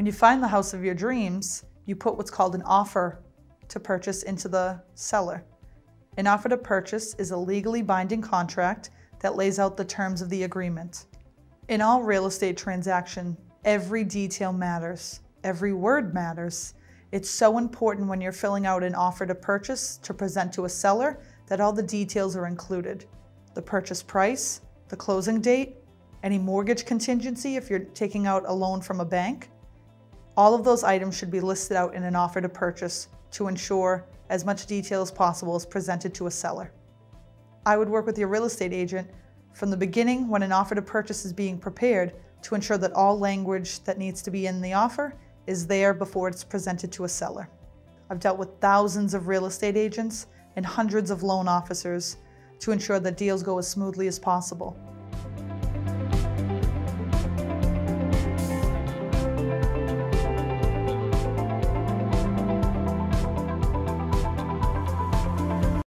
When you find the house of your dreams, you put what's called an offer to purchase into the seller. An offer to purchase is a legally binding contract that lays out the terms of the agreement. In all real estate transaction, every detail matters. Every word matters. It's so important when you're filling out an offer to purchase to present to a seller that all the details are included. The purchase price, the closing date, any mortgage contingency if you're taking out a loan from a bank. All of those items should be listed out in an offer to purchase to ensure as much detail as possible is presented to a seller. I would work with your real estate agent from the beginning when an offer to purchase is being prepared to ensure that all language that needs to be in the offer is there before it's presented to a seller. I've dealt with thousands of real estate agents and hundreds of loan officers to ensure that deals go as smoothly as possible.